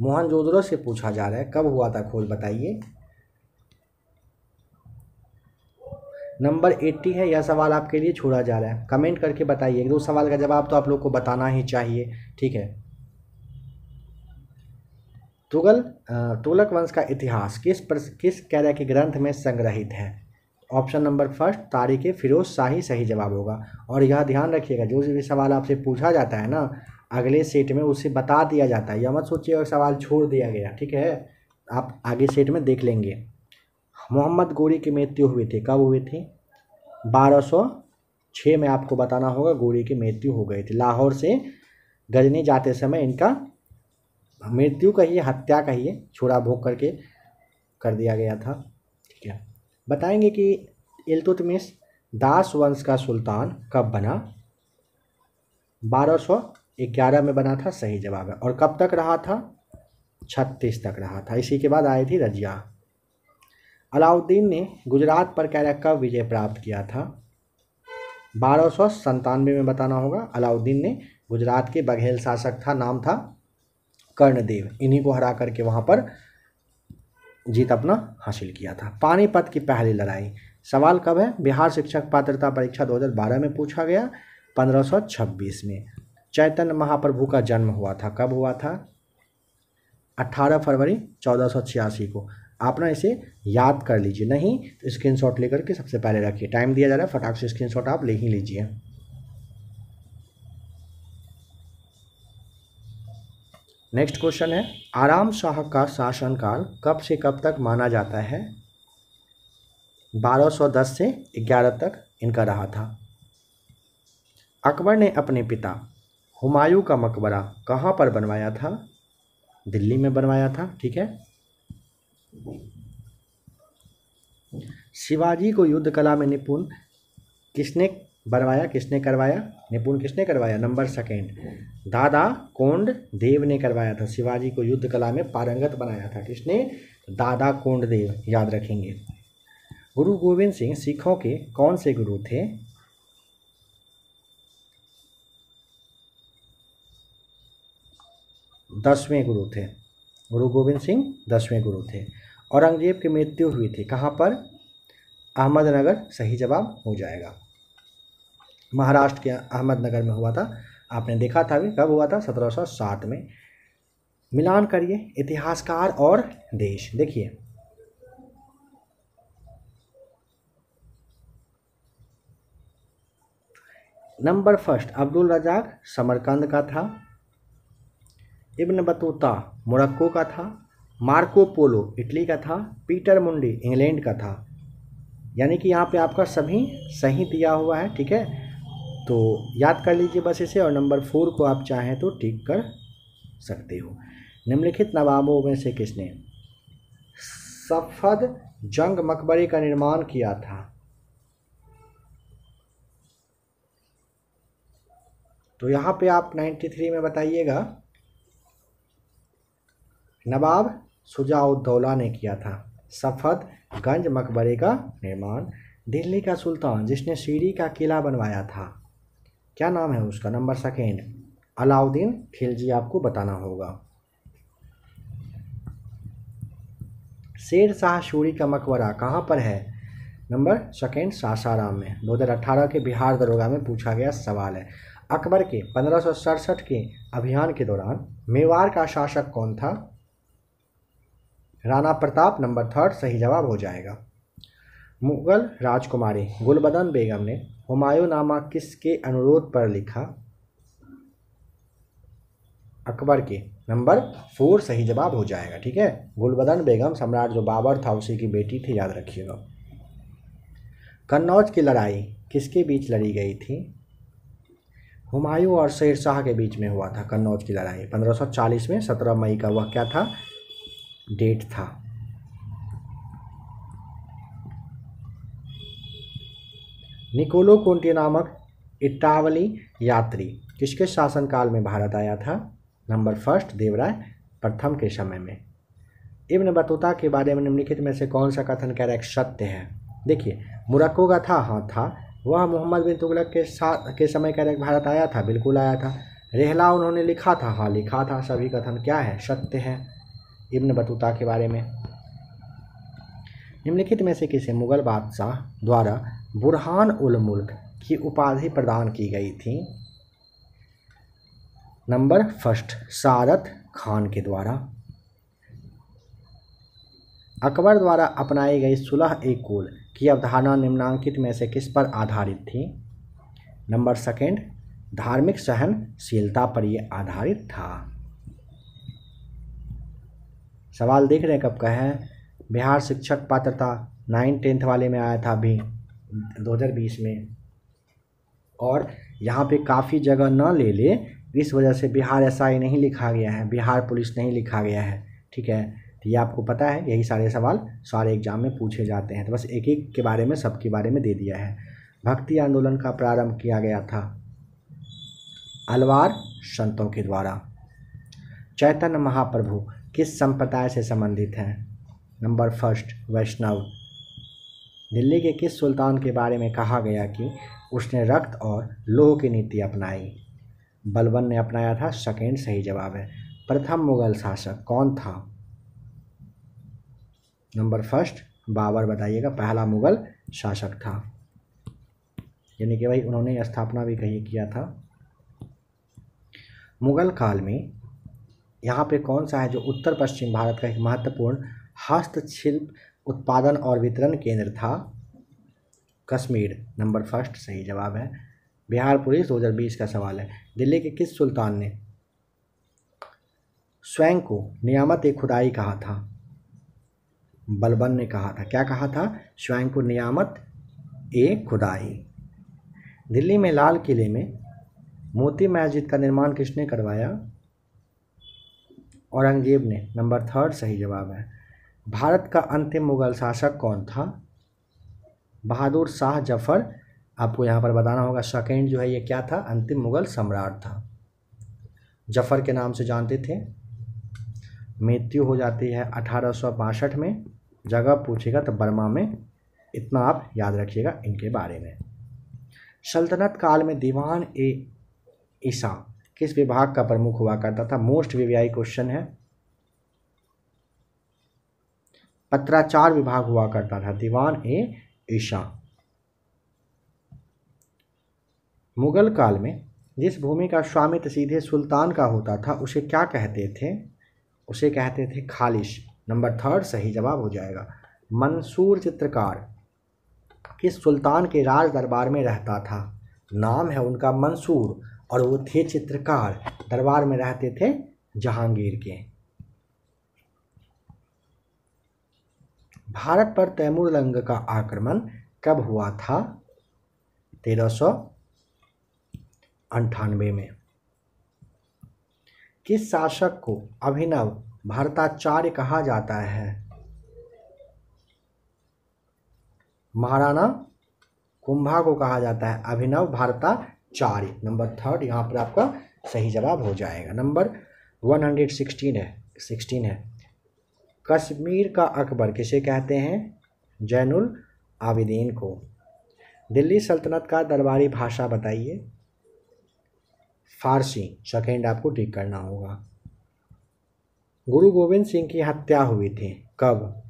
मोहन जोदड़ो से पूछा जा रहा है। कब हुआ था खोज बताइए। नंबर एट्टी है यह सवाल आपके लिए छोड़ा जा रहा है। कमेंट करके बताइए। एक दो सवाल का जवाब तो आप लोग को बताना ही चाहिए। ठीक है। तुगल तुगलक वंश का इतिहास किस पर, किस कैरा के ग्रंथ में संग्रहित है? ऑप्शन नंबर फ़र्स्ट, तारीख, फिरोज शाही सही जवाब होगा। और यह ध्यान रखिएगा, जो भी सवाल आपसे पूछा जाता है ना, अगले सेट में उसे बता दिया जाता है। यह मत सोचिए सवाल छोड़ दिया गया, ठीक है? आप आगे सेट में देख लेंगे। मोहम्मद गोरी की मृत्यु हुई थी, कब हुई थी? बारह सौ छः में आपको बताना होगा, गोरी की मृत्यु हो गई थी। लाहौर से गजनी जाते समय इनका मृत्यु कहिए, हत्या कहिए छोड़ा भोग करके कर दिया गया था। बताएँगे कि इल्तुतमिश दास वंश का सुल्तान कब बना? बारह सौ ग्यारह में बना था, सही जवाब है। और कब तक रहा था? छत्तीस तक रहा था। इसी के बाद आई थी रजिया। अलाउद्दीन ने गुजरात पर कैरा कब विजय प्राप्त किया था। बारह में बताना होगा, अलाउद्दीन ने गुजरात के बघेल शासक था, नाम था कर्णदेव। इन्हीं को हरा करके वहाँ पर जीत अपना हासिल किया था। पानीपत की पहली लड़ाई। सवाल कब है? बिहार शिक्षक पात्रता परीक्षा 2012 में पूछा गया 1526 में। चैतन्य महाप्रभु का जन्म हुआ था। कब हुआ था? 18 फरवरी चौदह को। आप ना इसे याद कर लीजिए। नहीं तो स्क्रीनशॉट लेकर के सबसे पहले रखिए। टाइम दिया जा रहा है, फटाक से स्क्रीनशॉट आप ले ही लीजिए। नेक्स्ट क्वेश्चन है, आराम शाह का शासनकाल कब से कब तक माना जाता है? 1210 से 11 तक इनका रहा था। अकबर ने अपने पिता हुमायूं का मकबरा कहाँ पर बनवाया था? दिल्ली में बनवाया था, ठीक है? शिवाजी को युद्ध कला में निपुण किसने बनवाया, किसने करवाया? निपुण किसने करवाया? Number second. दादा कोंड देव ने करवाया था, शिवाजी को युद्ध कला में पारंगत बनाया था किसने? दादा कोंड देव याद रखेंगे। गुरु गोविंद सिंह सिखों के कौन से गुरु थे? दसवें गुरु थे। गुरु गोविंद सिंह दसवें गुरु थे। औरंगज़ेब की मृत्यु हुई थी कहाँ पर? अहमदनगर, सही जवाब हो जाएगा। महाराष्ट्र के अहमदनगर में हुआ था। आपने देखा था भी कब हुआ था? 1760 में। मिलान करिए, इतिहासकार और देश। देखिए। Number first, Abdul Razzaq Samarkand का था। इब्न बतूता मोरक्को का था। मार्को पोलो इटली का था। पीटर मुंडी इंग्लैंड का था। यानी कि यहाँ पे आपका सभी सही दिया हुआ है, ठीक है? तो याद कर लीजिए बस इसे और नंबर फोर को आप चाहें तो ठीक कर सकते हो। निम्नलिखित नवाबों में से किसने सफद जंग मकबरे का निर्माण किया था? तो यहाँ पे आप 93 में बताइएगा। नवाब सुजाउद्दौला ने किया था। सफद गंज मकबरे का निर्माण। दिल्ली का सुल्तान जिसने सीरी का किला बनवाया था। क्या नाम है उसका? Number second. अलाउद्दीन खिलजी आपको बताना होगा। शेर शाह शूरी का मकबरा कहाँ पर है? नंबर सेकेंड, सासाराम में। 2018 के बिहार दरोगा में पूछा गया सवाल है। अकबर के पंद्रह के अभियान के दौरान मेवाड़ का शासक कौन था? राणा प्रताप, नंबर थर्ड, सही जवाब हो जाएगा। मुगल राजकुमारी गुलबदन बेगम ने हुमायूं नामा किसके अनुरोध पर लिखा, अकबर के नंबर फोर सही जवाब हो जाएगा, ठीक है? गुलबदन बेगम सम्राट जो बाबर था, उसी की बेटी थी, याद रखिएगा। कन्नौज की लड़ाई किसके बीच लड़ी गई थी? हुमायूं और शेर शाह के बीच में हुआ था कन्नौज की लड़ाई। 1540 में 17 मई का वह क्या था? डेट था। निकोलो कोंटी नामक इटावली यात्री, किसके शासनकाल में भारत आया था? नंबर फ़र्स्ट, देवराय, प्रथम के समय में। इब्न बतूता के बारे में निम्नलिखित में से कौन सा कथन कह रहा है? सत्य है। देखिए, मुरक्को का था हाँ था। वह मोहम्मद बिन तुगलक के साथ के समय कह रहे भारत आया था, बिल्कुल आया था। रेहला उन्होंने लिखा था हाँ लिखा था, सभी कथन क्या है? सत्य है। इब्न बतूता के बारे में। निम्नलिखित में से किसे मुगल बादशाह द्वारा बुरहान उल मुल्क की उपाधि प्रदान की गई थी। नंबर फ़र्स्ट सारत खान के द्वारा। अकबर द्वारा अपनाई गई सुलह ए कुल की अवधारणा निम्नांकित में से किस पर आधारित थी? नंबर सेकेंड, धार्मिक सहनशीलता पर यह आधारित था। सवाल देख रहे हैं कब का है बिहार शिक्षक पात्रता नाइन टेंथ वाले में आया था अभी। 2020 में। और यहाँ पे काफ़ी जगह न ले ले, इस वजह से बिहार एसआई नहीं लिखा गया है, बिहार पुलिस नहीं लिखा गया है, ठीक है? तो ये आपको पता है, यही सारे सवाल सारे एग्ज़ाम में पूछे जाते हैं। तो बस एक एक के बारे में, सबके बारे में दे दिया है। भक्ति आंदोलन का प्रारंभ किया गया था अलवार संतों के द्वारा। चैतन्य महाप्रभु किस संप्रदाय से संबंधित हैं? नंबर फ़र्स्ट, वैष्णव। दिल्ली के किस सुल्तान के बारे में कहा गया कि उसने रक्त और लोह की नीति अपनाई? बलबन ने अपनाया था सेकेंड सही जवाब है। प्रथम मुगल शासक कौन था? नंबर फ़र्स्ट, बाबर बताइएगा, पहला मुगल शासक था। यानी कि भाई उन्होंने स्थापना भी कहीं किया था। मुगल काल में यहाँ पे कौन सा है जो उत्तर पश्चिम भारत का एक महत्वपूर्ण हस्तशिल्प उत्पादन और वितरण केंद्र था। कश्मीर, नंबर फ़र्स्ट, सही जवाब है। बिहार पुलिस 2020 का सवाल है। दिल्ली के किस सुल्तान ने स्वयं को नियामत ए खुदाई कहा था? बलबन ने कहा था। क्या कहा था? स्वयं को नियामत ए खुदाई। दिल्ली में लाल किले में मोती मस्जिद का निर्माण किसने करवाया? औरंगज़ेब ने। नंबर थर्ड, सही जवाब है। भारत का अंतिम मुगल शासक कौन था? बहादुर शाह ज़फ़र। आपको यहाँ पर बताना होगा, सेकेंड जो है ये क्या था? अंतिम मुगल सम्राट था। ज़फ़र के नाम से जानते थे। मृत्यु हो जाती है अठारह सौ बासठ में। जगह पूछेगा तो बर्मा में। इतना आप याद रखिएगा इनके बारे में। सल्तनत काल में दीवान ए ईसा किस विभाग का प्रमुख हुआ करता था? मोस्ट वीवीआई क्वेश्चन है। पत्राचार विभाग हुआ करता था, दीवान ए ईशा मुगल काल में जिस भूमि का स्वामित्व सीधे सुल्तान का होता था, उसे क्या कहते थे? उसे कहते थे खालिश। नंबर थर्ड, सही जवाब हो जाएगा। मंसूर चित्रकार किस सुल्तान के राज दरबार में रहता था? नाम है उनका मंसूर और वो थे चित्रकार। दरबार में रहते थे जहांगीर के। भारत पर तैमूर लंग का आक्रमण कब हुआ था? तेरह सौ अंठानवे में। किस शासक को अभिनव भारताचार्य कहा जाता है? महाराणा कुंभा को कहा जाता है अभिनव भारताचार्य। नंबर थर्ड, यहाँ पर आपका सही जवाब हो जाएगा। नंबर वन हंड्रेड सिक्सटीन है सिक्सटीन है। कश्मीर का अकबर किसे कहते हैं? जैनुल आबिदीन को। दिल्ली सल्तनत का दरबारी भाषा बताइए। फारसी, सेकेंड आपको ठीक करना होगा। गुरु गोविंद सिंह की हत्या हुई थी, कब?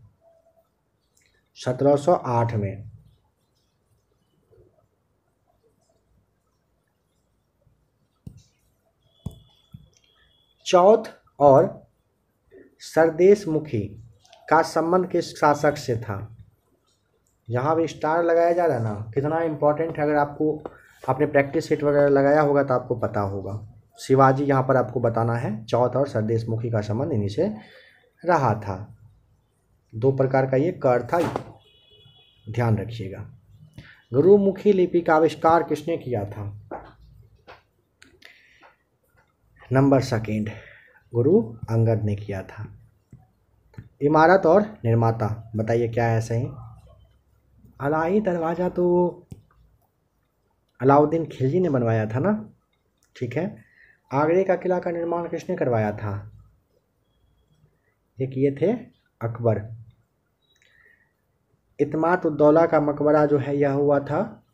1708 में। चौथ और सरदेश मुखी का संबंध किस शासक से था? यहाँ भी स्टार लगाया जा रहा है ना? कितना इम्पोर्टेंट है? अगर आपको आपने प्रैक्टिस सेट वगैरह लगाया होगा तो आपको पता होगा। शिवाजी यहाँ पर आपको बताना है, चौथ और सरदेश मुखी का संबंध इन्हीं से रहा था। दो प्रकार का ये कर था। ध्यान रखिएगा। गुरुमुखी लिपि का आविष्कार किसने किया था? नंबर सेकेंड गुरु अंगद ने किया था। इमारत और निर्माता। बताइए, क्या है सही? अलाई दरवाज़ा तो अलाउद्दीन खिलजी ने बनवाया था ना? ठीक है। आगरे का किला का निर्माण किसने करवाया था? एक ये थे अकबर। इतमात उद्दौला का मकबरा जो है, यह हुआ था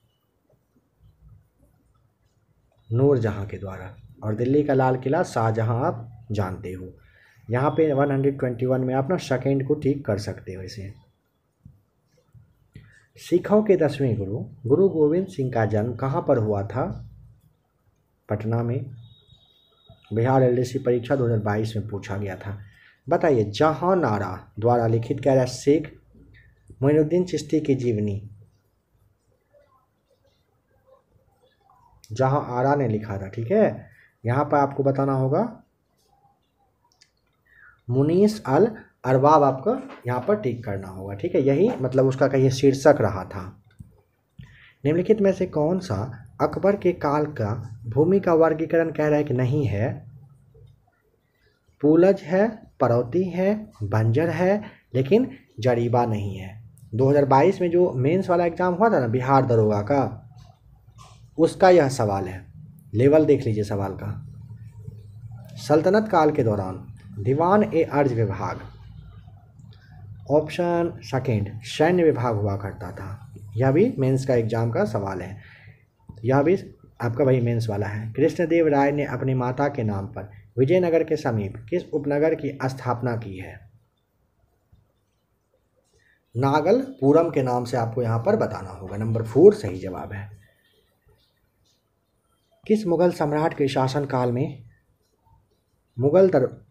नूर जहाँ के द्वारा। और दिल्ली का लाल किला शाहजहाँ आप जानते हो। यहाँ पे 121 में आप ना सेकेंड को ठीक कर सकते हो इसे। सिखों के दसवें गुरु गुरु गोविंद सिंह का जन्म कहाँ पर हुआ था? पटना में। बिहार एल परीक्षा 2022 में पूछा गया था। बताइए, जहाँ नारा द्वारा लिखित रहा है शेख, मोइनुद्दीन चिश्ती की जीवनी, जहाँ आरा ने लिखा था, ठीक है? यहाँ पर आपको बताना होगा मुनीस अल अरबाब आपको यहाँ पर टिक करना होगा, ठीक है? यही मतलब उसका कहीं शीर्षक रहा था। निम्नलिखित में से कौन सा अकबर के काल का भूमि का वर्गीकरण कह रहा है कि नहीं है? पूलज है परौती है, बंजर है, लेकिन जरीबा नहीं है। 2022 में जो मेंस वाला एग्ज़ाम हुआ था ना, बिहार दरोगा का, उसका यह सवाल है। लेवल देख लीजिए सवाल का। सल्तनत काल के दौरान दीवान ए अर्ज़ विभाग। ऑप्शन सेकेंड, सैन्य विभाग हुआ करता था। यह भी मेंस का एग्ज़ाम का सवाल है। यह भी आपका वही मेंस वाला है। कृष्णदेव राय ने अपनी माता के नाम पर विजयनगर के समीप किस उपनगर की स्थापना की है? नागलपुरम के नाम से आपको यहाँ पर बताना होगा। नंबर फोर सही जवाब है। किस मुगल सम्राट के शासनकाल में मुगल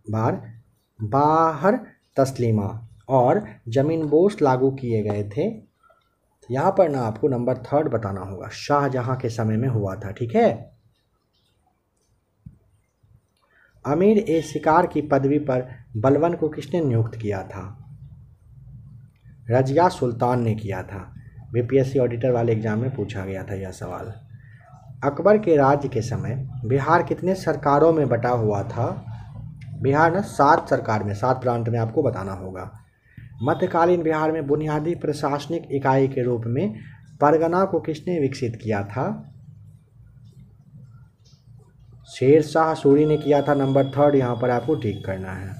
दरबार बाहर तस्लीमा और ज़मीन बोस लागू किए गए थे। यहाँ पर ना आपको नंबर थर्ड बताना होगा। शाहजहां के समय में हुआ था, ठीक है? अमीर ए शिकार की पदवी पर बलवन को किसने नियुक्त किया था? रजिया सुल्तान ने किया था। बीपीएससी ऑडिटर वाले एग्ज़ाम में पूछा गया था यह सवाल। अकबर के राज्य के समय बिहार कितने सरकारों में बटा हुआ था? बिहार ना सात सरकार में, सात प्रांत में आपको बताना होगा। मध्यकालीन बिहार में बुनियादी प्रशासनिक इकाई के रूप में परगना को किसने विकसित किया था? शेर शाह सूरी ने किया था नंबर थर्ड, यहाँ पर आपको ठीक करना है।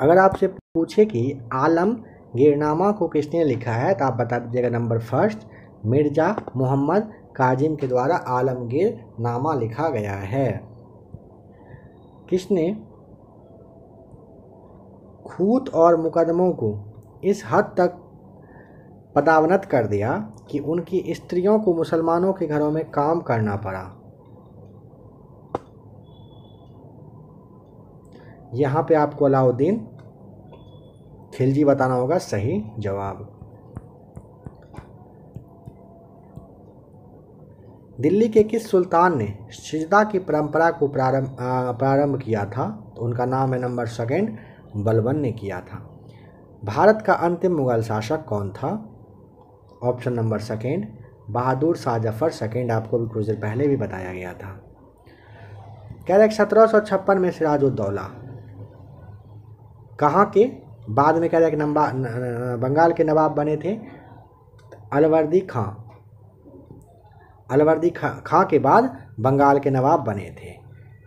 अगर आपसे पूछे कि आलम गिरनामा को किसने लिखा है तो आप बता दीजिएगा नंबर फ़र्स्ट, मिर्ज़ा मोहम्मद काजिम के द्वारा आलमगीर नामा लिखा गया है। किसने खूत और मुकदमों को इस हद तक पदावनत कर दिया कि उनकी स्त्रियों को मुसलमानों के घरों में काम करना पड़ा? यहाँ पे आपको अलाउद्दीन खिलजी बताना होगा सही जवाब। दिल्ली के किस सुल्तान ने सिजदा की परंपरा को प्रारंभ प्रारंभ किया था? तो उनका नाम है नंबर सेकेंड बलबन ने किया था। भारत का अंतिम मुगल शासक कौन था? Option number second, Bahadur Shah Zafar. Second आपको भी कुछ देर पहले भी बताया गया था। कह रहे सत्रह सौ छप्पन में सिराजुद्दौला। कहाँ के? बाद में कह रहे नंबा बंगाल के नवाब बने थे। अलवर्दी खां। अलवर्दी खा, खां के बाद बंगाल के नवाब बने थे।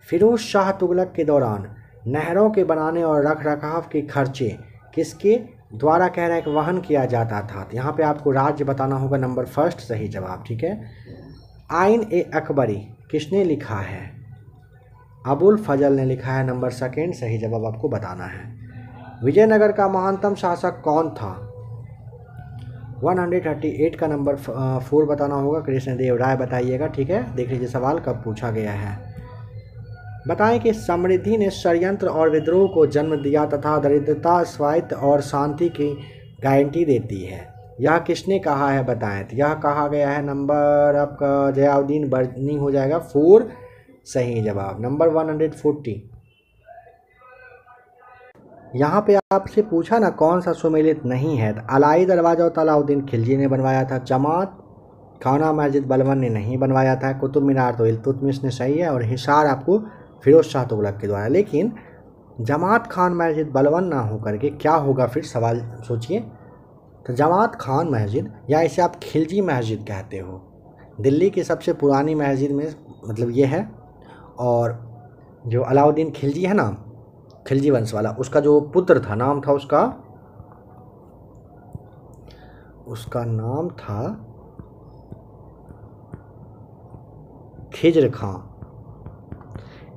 फिरोज शाह तुगलक के दौरान नहरों के बनाने और रख रखाव के खर्चे किसके द्वारा कह रहा है कि वहन किया जाता था? तो यहाँ पे आपको राज्य बताना होगा नंबर फ़र्स्ट, सही जवाब, ठीक है? आइन ए अकबरी किसने लिखा है? अबुल फजल ने लिखा है नंबर सेकेंड, सही जवाब आपको बताना है। विजयनगर का महानतम शासक कौन था? 138 का नंबर फोर बताना होगा। कृष्णदेव राय बताइएगा, ठीक है? देख लीजिए सवाल, कब पूछा गया है। बताएँ कि समृद्धि ने षडयंत्र और विद्रोह को जन्म दिया तथा दरिद्रता, स्वायत्त और शांति की गारंटी देती है। यह किसने कहा है? बताएँ। तो यह कहा गया है नंबर आपका जयाउद्दीन बर्नी हो जाएगा। फोर? सही जवाब। Number one hundred forty. यहाँ पे आपसे पूछा ना, कौन सा सुमेलित नहीं है? तो अलाई दरवाज़ा तलाउद्दीन खिलजी ने बनवाया था, जमात खाना मस्जिद बलवन ने नहीं बनवाया था, कुतुब मीनार तो इलतुतमिश ने सही है और हिसार आपको फिरोज शाह तुगलक के द्वारा। लेकिन जमात खान मस्जिद बलवन ना हो करके क्या होगा? फिर सवाल सोचिए। तो जमात खान मस्जिद, या इसे आप खिलजी मस्जिद कहते हो, दिल्ली की सबसे पुरानी मस्जिद में मतलब ये है, और जो अलाउद्दीन खिलजी है ना खिलजी वंश वाला उसका जो पुत्र था, नाम था उसका? उसका नाम था खिजर खां।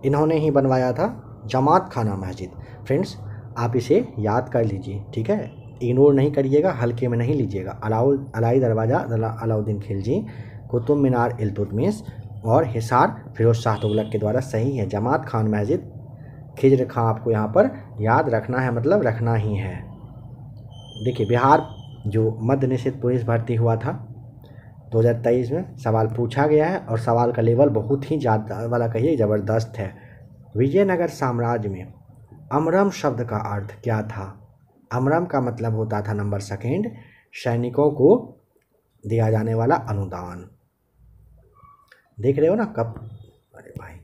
इन्होंने ही बनवाया था जमात खाना मस्जिद। फ्रेंड्स, आप इसे याद कर लीजिए, ठीक है? इग्नोर नहीं करिएगा, हल्के में नहीं लीजिएगा। अलाउ अलाई दरवाज़ा अलाउद्दीन खिलजी, कुतुब मीनार इल्तुतमिश और हिसार फिरोज शाह तुगलक के द्वारा सही है। जमात खान मस्जिद खिजर खां आपको यहाँ पर। याद रखना है मतलब रखना ही है। देखिए, बिहार जो मध्य निषेध पुलिस भर्ती हुआ था 2023 में सवाल पूछा गया है और सवाल का लेवल बहुत ही ज़्यादा वाला कहिए, ज़बरदस्त है। विजयनगर साम्राज्य में अमरम शब्द का अर्थ क्या था? अमरम का मतलब होता था, नंबर सेकेंड, सैनिकों को दिया जाने वाला अनुदान। देख रहे हो ना, कब अरे भाई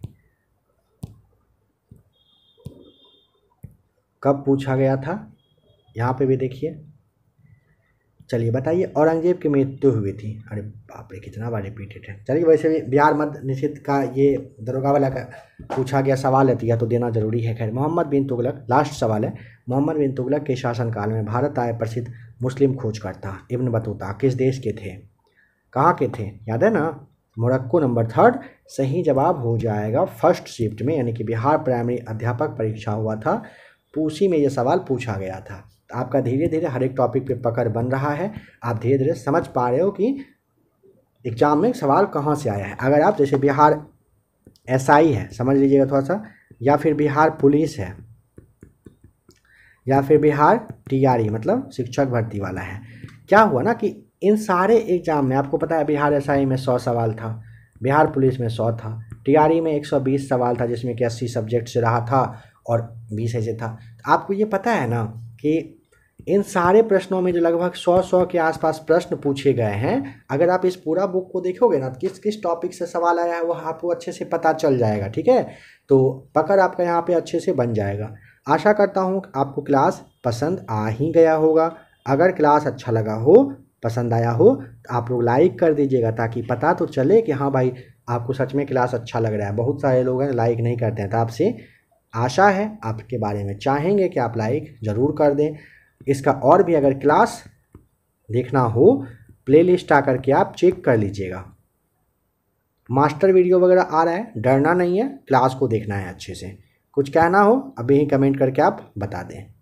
कब पूछा गया था? यहाँ पे भी देखिए। चलिए बताइए, औरंगज़ेब की मृत्यु हुई थी। अरे बाप रे, कितना बार रिपीटेड है। चलिए वैसे भी बिहार मध्य निषिद्ध का ये दरोगा वाला का पूछा गया सवाल है तो यह तो देना ज़रूरी है। खैर, मोहम्मद बिन तुगलक, लास्ट सवाल है। मोहम्मद बिन तुगलक के शासनकाल में भारत आए प्रसिद्ध मुस्लिम खोजकर्ता इब्न बतूता किस देश के थे? कहाँ के थे? याद है ना? Morocco number third. सही जवाब हो जाएगा फ़र्स्ट शिफ्ट में, यानी कि बिहार प्राइमरी अध्यापक परीक्षा हुआ था। उसी में ये सवाल पूछा गया था। तो आपका धीरे धीरे हर एक टॉपिक पे पकड़ बन रहा है। आप धीरे धीरे समझ पा रहे हो कि एग्ज़ाम में सवाल कहाँ से आया है। अगर आप जैसे बिहार एस एसआई है, समझ लीजिएगा थोड़ा सा या फिर बिहार पुलिस है, या फिर बिहार टीआरई मतलब शिक्षक भर्ती वाला है, क्या हुआ ना कि इन सारे एग्ज़ाम में, आपको पता है बिहार एसआई में सौ सवाल था, बिहार पुलिस में सौ था टीआरई में एक सौ बीस सवाल था जिसमें कि अस्सी सब्जेक्ट से रहा था और बीस ऐसे था। तो आपको ये पता है ना कि इन सारे प्रश्नों में जो लगभग सौ सौ के आसपास प्रश्न पूछे गए हैं, अगर आप इस पूरा बुक को देखोगे ना तो किस किस टॉपिक से सवाल आया है वो आपको अच्छे से पता चल जाएगा, ठीक है? तो पकड़ आपका यहाँ पे अच्छे से बन जाएगा। आशा करता हूँ आपको क्लास पसंद आ ही गया होगा। अगर क्लास अच्छा लगा हो, पसंद आया हो तो आप लोग लाइक कर दीजिएगा ताकि पता तो चले कि हाँ भाई, आपको सच में क्लास अच्छा लग रहा है। बहुत सारे लोग हैं लाइक नहीं करते हैं तो आपसे आशा है, आपके बारे में चाहेंगे कि आप लाइक ज़रूर कर दें। इसका और भी अगर क्लास देखना हो, प्लेलिस्ट आकर के आप चेक कर लीजिएगा। मास्टर वीडियो वगैरह आ रहा है, डरना नहीं है, क्लास को देखना है अच्छे से। कुछ कहना हो, अभी ही कमेंट करके आप बता दें।